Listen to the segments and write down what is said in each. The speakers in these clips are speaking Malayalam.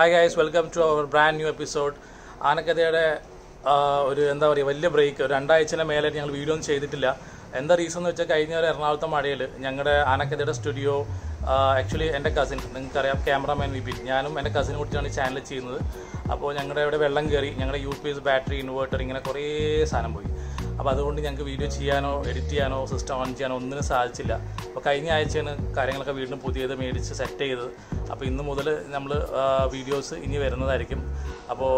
Hi guys welcome to our brand new episode ആനക്കഥയുടെ ഒരു എന്താ പറയുക വലിയ ബ്രേക്ക് ഒരു രണ്ടാഴ്ചയുടെ മേലെ ഞങ്ങൾ വീഡിയോ ഒന്നും ചെയ്തിട്ടില്ല. എന്താ റീസൺ എന്ന് വെച്ചാൽ കഴിഞ്ഞ ഒരു എറണാകുളത്തെ മഴയിൽ ഞങ്ങളുടെ ആനക്കഥയുടെ സ്റ്റുഡിയോ ആക്ച്വലി എന്റെ കസിൻ നിങ്ങൾക്കറിയാം ക്യാമറാമാൻ വിപിൻ. ഞാനും എന്റെ കസിൻ കൂട്ടിയാണ് ഈ ചാനൽ ചെയ്യുന്നത്. അപ്പോൾ ഞങ്ങളുടെ ഇവിടെ വെള്ളം കയറി ഞങ്ങളുടെ U P S battery inverter ഇങ്ങനെ കുറേ സാധനം പോയി. അപ്പോൾ അതുകൊണ്ട് ഞങ്ങൾക്ക് വീഡിയോ ചെയ്യാനോ എഡിറ്റ് ചെയ്യാനോ സിസ്റ്റം ഓൺ ചെയ്യാനോ ഒന്നിനും സാധിച്ചില്ല. അപ്പോൾ കഴിഞ്ഞ ആഴ്ചയാണ് കാര്യങ്ങളൊക്കെ വീണ്ടും പുതിയത് മേടിച്ച് സെറ്റ് ചെയ്തത്. അപ്പോൾ ഇന്ന് മുതൽ നമ്മൾ വീഡിയോസ് ഇനി വരുന്നതായിരിക്കും. അപ്പോൾ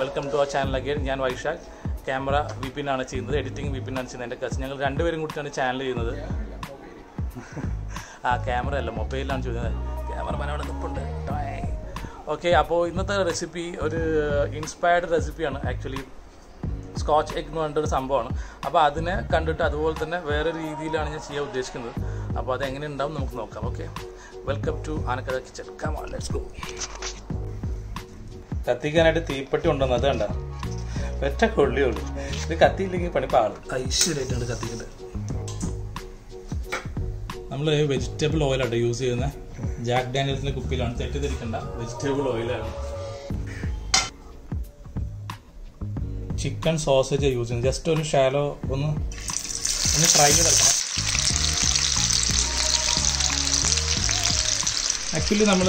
വെൽക്കം ടു ആ ചാനൽ അഗെയിൻ ഞാൻ വൈശാഖ്. ക്യാമറ വിപിനാണ് ചെയ്യുന്നത്. എഡിറ്റിംഗ് വിപിനാണ് ചെയ്യുന്നത്. എന്റെ കസിൻ ഞങ്ങൾ രണ്ടുപേരും കൂട്ടിയാണ് ചാനൽ ചെയ്യുന്നത്. ആ ക്യാമറ അല്ല മൊബൈലിലാണ് ചെയ്യുന്നത്. ക്യാമറമാൻ അവിടെ നിൽപ്പുണ്ട് ഓക്കെ അപ്പോൾ ഇന്നത്തെ റെസിപ്പി ഒരു ഇൻസ്പയർഡ് റെസിപ്പിയാണ് ആക്ച്വലി സ്കോച്ച് എഗ് എന്ന് പറഞ്ഞിട്ടൊരു സംഭവമാണ്. അപ്പോൾ അതിനെ കണ്ടിട്ട് അതുപോലെ തന്നെ വേറെ രീതിയിലാണ് ഞാൻ ചെയ്യാൻ ഉദ്ദേശിക്കുന്നത്. അപ്പോൾ അത് എങ്ങനെ ഉണ്ടാവും നമുക്ക് നോക്കാം okay? Welcome to Anakatha kitchen on let's go കത്തിക്കാനായിട്ട് തീപ്പെട്ടി ഉണ്ടെന്ന് അത് കണ്ട? ഒറ്റ കൊള്ളിയുള്ളൂ ഇത് കത്തിയില്ലെങ്കിൽ പണി പാടും ഐശ്വര്യമായിട്ടാണ് കത്തിക്കുന്നത്. നമ്മൾ വെജിറ്റബിൾ ഓയിലാണ് യൂസ് ചെയ്യുന്നത് ജാക്ക് ഡാനിയൽസിന്റെ കുപ്പിയിലാണ്. തെറ്റിദ്ധരിക്കേണ്ട. വെജിറ്റബിൾ ഓയിലാണ് ചിക്കൻ സോസേജ് യൂസ് ചെയ്യുന്നത്. ജസ്റ്റ് ഒരു ഷാലോ ഒന്ന് ഒന്ന് ഫ്രൈ ചെയ്തെടുക്കണം. ആക്ച്വലി നമ്മൾ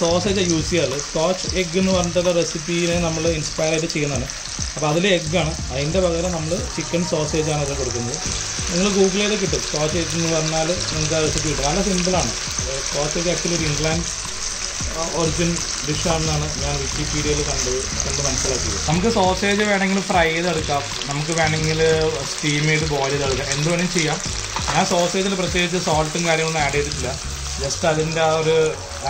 സോസേജ് യൂസ് ചെയ്യാറ്. സ്കോച്ച് എഗ് എന്ന് പറഞ്ഞിട്ടുള്ള റെസിപ്പീനെ നമ്മൾ ഇൻസ്പയർ ആയിട്ട് ചെയ്യുന്നതാണ്. അപ്പോൾ അതിൽ എഗ്ഗാണ് അതിന്റെ പകരം നമ്മൾ ചിക്കൻ സോസേജ് ആണ് അത് കൊടുക്കുന്നത്. നിങ്ങൾ ഗൂഗിൾ ചെയ്ത് കിട്ടും. സ്കോച്ച് എഗ് എന്ന് പറഞ്ഞാൽ നിങ്ങൾക്ക് ആ റെസിപ്പി കിട്ടും. നല്ല സിമ്പിളാണ് സ്കോച്ച് എഗ് ആക്ച്വലി ഒരു ഇംഗ്ലണ്ട് ഒറിജിൻ ഡിഷാണെന്നാണ് ഞാൻ വിക്കിപീഡിയയിൽ കണ്ട് കണ്ട് മനസ്സിലാക്കിയത്. നമുക്ക് സോസേജ് വേണമെങ്കിൽ ഫ്രൈ ചെയ്തെടുക്കാം. നമുക്ക് വേണമെങ്കിൽ സ്റ്റീം ചെയ്ത് ബോയിൽ ചെയ്തെടുക്കാം. എന്ത് വേണമെങ്കിലും ചെയ്യാം. ഞാൻ സോസേജിൽ പ്രത്യേകിച്ച് സോൾട്ടും കാര്യങ്ങളൊന്നും ആഡ് ചെയ്തിട്ടില്ല. ജസ്റ്റ് അതിന്റെ ആ ഒരു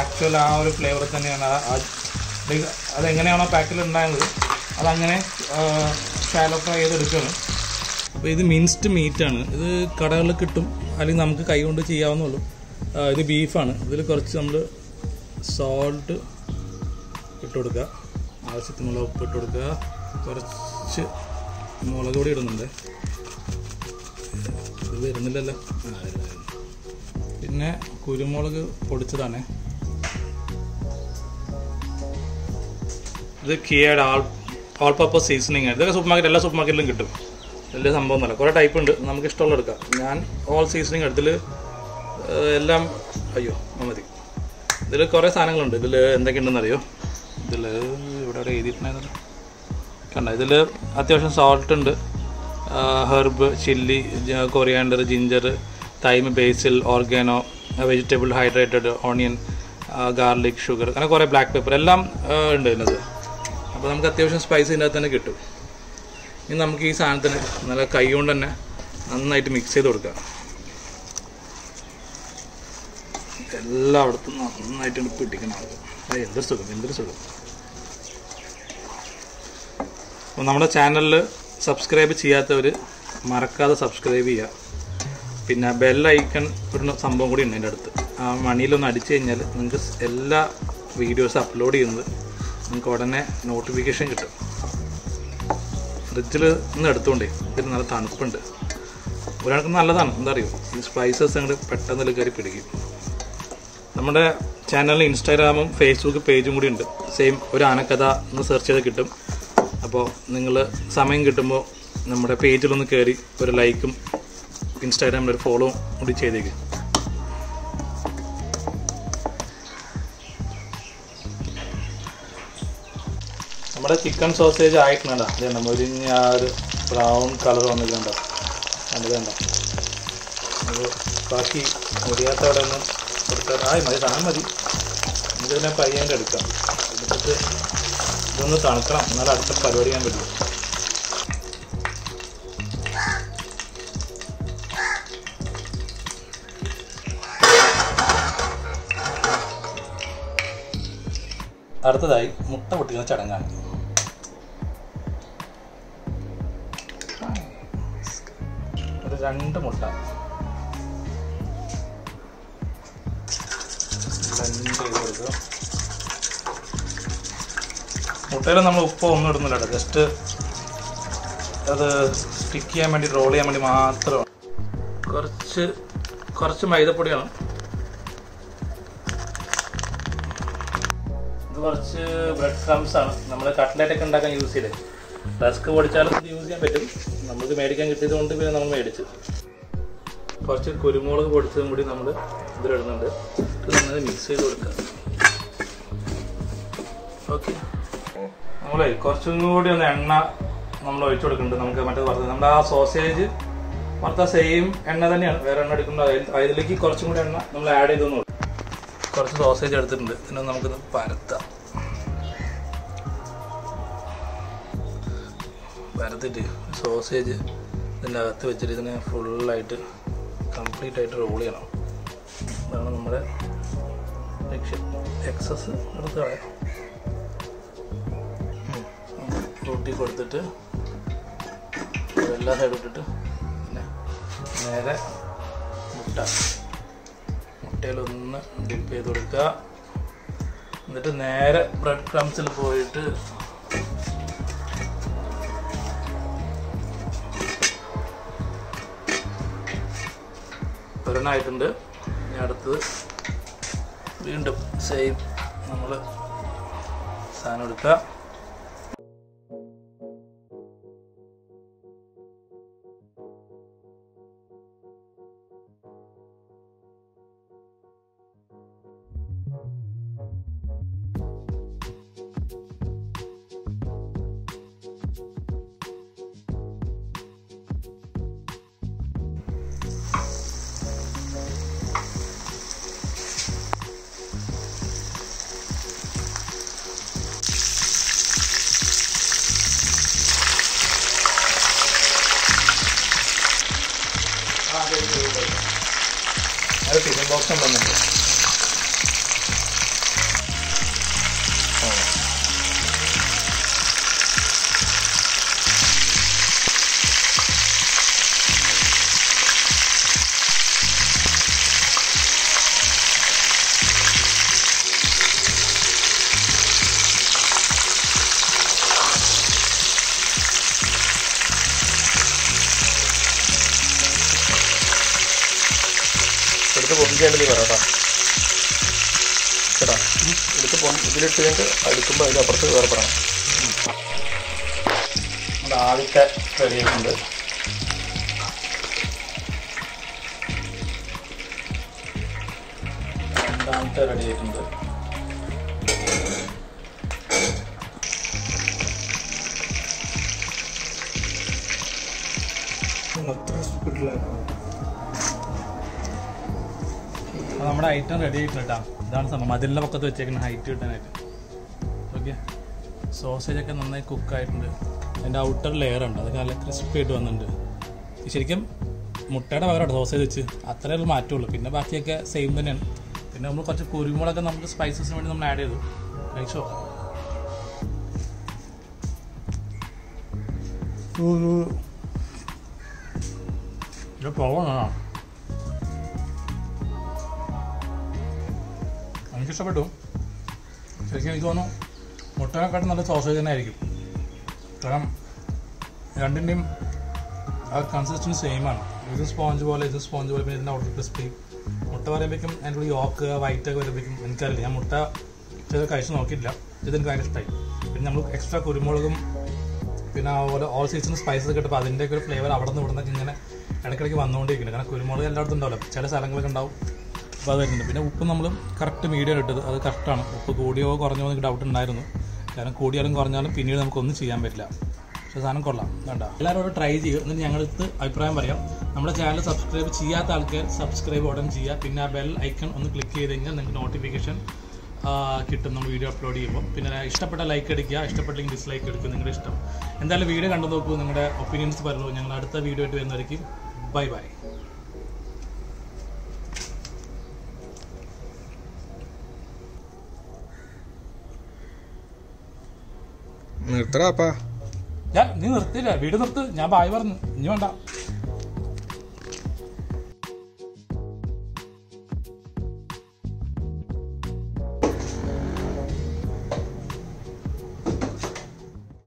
ആക്ച്വൽ ആ ഒരു ഫ്ലേവർ തന്നെയാണ്. അതെങ്ങനെയാണോ പാക്കിൽ ഉണ്ടായത് അതങ്ങനെ ഷാലോ ഫ്രൈ ചെയ്തെടുക്കുകയാണ്. അപ്പോൾ ഇത് മിൻസ്ഡ് ആണ്. ഇത് കടകളിൽ കിട്ടും. അല്ലെങ്കിൽ നമുക്ക് കൈ കൊണ്ട് ചെയ്യാവുന്നുള്ളൂ ഇത് ബീഫാണ് ഇതിൽ കുറച്ച് നമ്മൾ സോൾട്ട് ഇട്ട് കൊടുക്കുക. ആവശ്യത്തിനുള്ള ഉപ്പ് ഇട്ട് കൊടുക്കുക. കുറച്ച് മുളക് പൊടി ഇടുന്നുണ്ട്. ഇത് വരുന്നില്ലല്ലോ. പിന്നെ കുരുമുളക് പൊടിച്ചതാണ്. ഇത് കിയേഡ് ആൾ ഓൾ പർപ്പസ് സീസണിങ് ആണ്. ഇതൊക്കെ സൂപ്പർ മാർക്കറ്റ് എല്ലാ സൂപ്പർ മാർക്കറ്റിലും കിട്ടും. വലിയ സംഭവം ഒന്നുമല്ല കുറേ ടൈപ്പ് ഉണ്ട്. നമുക്ക് ഇഷ്ടമുള്ള എടുക്കാം ഞാൻ ഓൾ സീസണിങ് എടുത്തിൽ എല്ലാം അയ്യോ മതി. ഇതിൽ കുറേ സാധനങ്ങളുണ്ട്. ഇതിൽ എന്തൊക്കെയുണ്ടെന്ന് അറിയോ ഇതിൽ ഇവിടെ എഴുതിയിട്ടുണ്ടായിരുന്നു. കണ്ട? ഇതിൽ അത്യാവശ്യം സോൾട്ട് ഉണ്ട്. Herb chilli coriander ginger thyme basil oregano vegetable hydrated onion garlic sugar അങ്ങനെ കുറേ ബ്ലാക്ക് പേപ്പർ എല്ലാം ഉണ്ട് ഇതിനകത്ത്. അപ്പോൾ നമുക്ക് അത്യാവശ്യം സ്പൈസ് അകത്ത് തന്നെ കിട്ടും. ഇനി നമുക്ക് ഈ സാധനത്തിന് നല്ല കൈ കൊണ്ട് തന്നെ നന്നായിട്ട് മിക്സ് ചെയ്ത് കൊടുക്കുക എല്ലായിടത്തും നന്നായിട്ട് പിടിക്കണം. അത് എന്തൊരു സുഖം എന്തൊരു സുഖം. അപ്പോൾ നമ്മുടെ ചാനലിൽ സബ്സ്ക്രൈബ് ചെയ്യാത്തവർ മറക്കാതെ സബ്സ്ക്രൈബ് ചെയ്യുക. പിന്നെ ബെൽ ഐക്കൺ ഒരു സംഭവം കൂടി ഉണ്ട് എന്റെ അടുത്ത്. ആ മണിയിലൊന്ന് അടിച്ചു കഴിഞ്ഞാൽ നിങ്ങൾക്ക് എല്ലാ വീഡിയോസ് അപ്ലോഡ് ചെയ്യുന്നത് നിങ്ങൾക്ക് ഉടനെ നോട്ടിഫിക്കേഷൻ കിട്ടും. ഫ്രിഡ്ജിൽ നിന്ന് എടുത്തുകൊണ്ടേ ഇതിന് നല്ല തണുപ്പുണ്ട്. ഒരാൾക്ക് നല്ലതാണ് എന്താ അറിയോ? ഈ സ്പൈസസ് അങ്ങോട്ട് പെട്ടെന്ന് ഇതിൽ കയറി പിടിക്കും. നമ്മുടെ ചാനലിൽ ഇൻസ്റ്റാഗ്രാമും ഫേസ്ബുക്ക് പേജും കൂടി ഉണ്ട്. സെയിം ഒരു ആനക്കഥ എന്ന് സെർച്ച് ചെയ്ത് കിട്ടും. അപ്പോൾ നിങ്ങൾ സമയം കിട്ടുമ്പോൾ നമ്മുടെ പേജിലൊന്ന് കയറി ഒരു ലൈക്കും ഇൻസ്റ്റാഗ്രാമിൽ ഒരു ഫോളോ കൂടി ചെയ്തേക്ക്. നമ്മുടെ ചിക്കൻ സോസേജ് ആയിട്ടുണ്ടോ അതെ മുരിഞ്ഞ ആ ഒരു ബ്രൗൺ കളർ വന്നിട്ടുണ്ടോ. കണ്ടത് കണ്ടോ? ബാക്കി മുരിയാത്ത അവിടെ ഒന്ന് കൊടുത്താൽ ആയി മതി സാധനം മതി. നമുക്കിതിനെ പയ്യന്റെ എടുക്കാം എടുത്തിട്ട് ഇതൊന്ന് തണുക്കണം. എന്നാലും അടുത്ത പരിപാടി ചെയ്യാൻ പറ്റും. അടുത്തതായി മുട്ട പൊട്ടിക്കുന്ന ചടങ്ങാണ്. ഒരു രണ്ട് മുട്ട. മുട്ടയിൽ നമ്മൾ ഉപ്പ് ഒന്നും ഇടുന്നില്ല ജസ്റ്റ് അത് സ്റ്റിക്ക് ചെയ്യാൻ വേണ്ടി റോൾ ചെയ്യാൻ വേണ്ടി മാത്രമാണ് കുറച്ച് കുറച്ച് മൈദപ്പൊടിയാണ്. ഇത് കുറച്ച് ബ്രെഡ് ക്രംസ് ആണ്. നമ്മൾ കട്ട്ലറ്റ് ഒക്കെ ഉണ്ടാക്കാൻ യൂസ് ചെയ്തത് റസ്ക് പൊടിച്ചാലും യൂസ് ചെയ്യാൻ പറ്റും. നമുക്ക് മേടിക്കാൻ കിട്ടിയത് കൊണ്ട് പിന്നെ നമ്മൾ മേടിച്ചു. കുറച്ച് കുരുമുളക് പൊടിച്ചതും കൂടി നമ്മൾ ഇതിലിടുന്നുണ്ട്. ഇത് നന്നായി മിക്സ് ചെയ്ത് കൊടുക്കുക ഓക്കെ നമ്മളെ കുറച്ചും കൂടി ഒന്ന് എണ്ണ നമ്മൾ ഒഴിച്ചു കൊടുക്കുന്നുണ്ട്. നമുക്ക് മറ്റേ പറഞ്ഞത് നമ്മുടെ ആ സോസേജ് വറുത്ത സെയിം എണ്ണ തന്നെയാണ്. വേറെ എണ്ണ എടുക്കുമ്പോൾ അതിലേക്ക് കുറച്ചും കൂടി എണ്ണ നമ്മൾ ആഡ് ചെയ്തു കുറച്ച് സോസേജ് എടുത്തിട്ടുണ്ട്. പിന്നെ നമുക്കിത് പരത്താം. പരത്തിട്ട് സോസേജ് ഇതിന്റെ അകത്ത് വെച്ചിട്ട് ഇതിനെ ഫുള്ളായിട്ട് കംപ്ലീറ്റ് ആയിട്ട് റോൾ ചെയ്യണം. അതാണ് നമ്മുടെ ലക്ഷ്യം. എക്സസ് എടുത്ത് കളയാം. റൂട്ടി കൊടുത്തിട്ട് എല്ലാ സൈഡും ഇട്ടിട്ട് പിന്നെ നേരെ മുട്ട. മുട്ടയിലൊന്ന് ഡിപ്പ് ചെയ്ത് കൊടുക്കുക. എന്നിട്ട് നേരെ ബ്രെഡ് ക്രംസിൽ പോയിട്ട് ഒരെണ്ണമായിട്ടുണ്ട് ഇനി അടുത്തത് വീണ്ടും സെയിം നമ്മൾ സാധനം എടുക്കുക. बॉक्स नंबर പൊന്തിക്കേണ്ടത് പറയട്ടാ എടുത്ത് പൊന്തി ഇതിലിട്ട് കഴിഞ്ഞിട്ട് അടുക്കുമ്പോൾ അതിന്റെ അപ്പുറത്ത് വേറെ പറയണം നമ്മുടെ ആദ്യത്തെ റെഡിയായിട്ടുണ്ട് രണ്ടാമത്തെ റെഡി അത്ര സ്പീഡിലായിരുന്നു. അപ്പോൾ നമ്മുടെ ഐറ്റം റെഡി ആയിട്ടുണ്ട് കേട്ടോ ഇതാണ് സംഭവം. മതിലിന്റെ പക്കത്ത് വെച്ചേക്കുന്ന ഹൈറ്റ് കിട്ടാനായിട്ട്. ഓക്കെ സോസേജൊക്കെ നന്നായി കുക്കായിട്ടുണ്ട് അതിന്റെ ഔട്ടർ ലെയർ ഉണ്ട്. അതൊക്കെ നല്ല ക്രിസ്പി ആയിട്ട് വന്നിട്ടുണ്ട്. ശരിക്കും മുട്ടയുടെ പകരമാണ് സോസേജ് വെച്ച് അത്രയേ ഉള്ളൂ മാറ്റമുള്ളൂ. പിന്നെ ബാക്കിയൊക്കെ സെയിം തന്നെയാണ്. പിന്നെ നമ്മൾ കുറച്ച് കുരുമുളകൊക്കെ നമുക്ക് സ്പൈസസിന് വേണ്ടി നമ്മൾ ആഡ് ചെയ്തു. കഴിച്ചോ ഇത് പോകണോ എനിക്കിഷ്ടപ്പെട്ടു ശരിക്കും എനിക്ക് തോന്നുന്നു മുട്ടനെക്കാട്ടും നല്ല സോസേജ് തന്നെ ആയിരിക്കും. കാരണം രണ്ടിന്റെയും ആ കൺസിസ്റ്റൻസ് സെയിം ആണ്. ഇത് സ്പോഞ്ച് പോലെ ഇത് സ്പോഞ്ച് പോലെ പിന്നെ ഇതിന്റെ ഔട്ടർ ക്രിസ്പി മുട്ട പറയുമ്പോഴേക്കും അതിന്റെ കൂടെ യോക്ക് വൈറ്റ് ഒക്കെ വരുമ്പോഴേക്കും എനിക്കറിയില്ല. ഞാൻ മുട്ട ചെയ്ത് കഴിച്ച് നോക്കിയിട്ടില്ല. ഇതെനിക്ക് ഭയങ്കര ഇഷ്ടമായി പിന്നെ നമ്മൾ എക്സ്ട്രാ കുരുമുളകും പിന്നെ അതുപോലെ ഓൾ സീസൺ സ്പൈസസ് കിട്ടുമ്പോൾ അതിന്റെ ഒക്കെ ഒരു ഫ്ലേവർ അവിടെ നിന്ന് ഇവിടെ നിന്നൊക്കെ ഇങ്ങനെ ഇടയ്ക്കിടയ്ക്ക് വന്നുകൊണ്ടിരിക്കുന്നുണ്ട്. കാരണം കുരുമുളക് എല്ലായിടത്തും ഉണ്ടാവില്ല. ചില സ്ഥലങ്ങളൊക്കെ ഉണ്ടാവും. അപ്പോൾ അത് വരുന്നുണ്ട് പിന്നെ ഉപ്പ് നമ്മൾ കറക്റ്റ് മീഡിയം ഇട്ടത് അത് കറക്റ്റാണ് ഉപ്പ് കൂടിയോ കുറഞ്ഞോ എനിക്ക് ഡൗട്ട് ഉണ്ടായിരുന്നു. കാരണം കൂടിയാലും കുറഞ്ഞാലും പിന്നീട് നമുക്കൊന്നും ചെയ്യാൻ പറ്റില്ല. പക്ഷേ സാധനം കൊള്ളാം. വേണ്ട. എല്ലാവരും ട്രൈ ചെയ്യുക എന്നിട്ട് ഞങ്ങളടുത്ത് അഭിപ്രായം പറയാം. നമ്മുടെ ചാനൽ സബ്സ്ക്രൈബ് ചെയ്യാത്ത ആൾക്കാർ സബ്സ്ക്രൈബ് ഉടൻ ചെയ്യുക. പിന്നെ ആ ബെൽ ഐക്കൺ ഒന്ന് ക്ലിക്ക് ചെയ്ത് കഴിഞ്ഞാൽ നിങ്ങൾക്ക് നോട്ടിഫിക്കേഷൻ കിട്ടും. നമ്മൾ വീഡിയോ അപ്ലോഡ് ചെയ്യുമ്പോൾ. പിന്നെ ഇഷ്ടപ്പെട്ട ലൈക്ക് അടിക്കുക. ഇഷ്ടപ്പെട്ടെങ്കിൽ ഡിസ്ലൈക്ക് എടുക്കുക നിങ്ങളുടെ ഇഷ്ടം. എന്തായാലും വീഡിയോ കണ്ടു നോക്കൂ. നിങ്ങളുടെ ഒപ്പീനിയൻസ് പറഞ്ഞു ഞങ്ങൾ അടുത്ത വീഡിയോ ആയിട്ട് വരുന്നവരേക്കും. ബൈ ബൈ നിർത്തടാപ്പാ ഞാൻ നീ നിർത്തില്ല വീട് നിർത്ത്. ഞാൻ ബായ് പറഞ്ഞു. ഇനി വേണ്ട.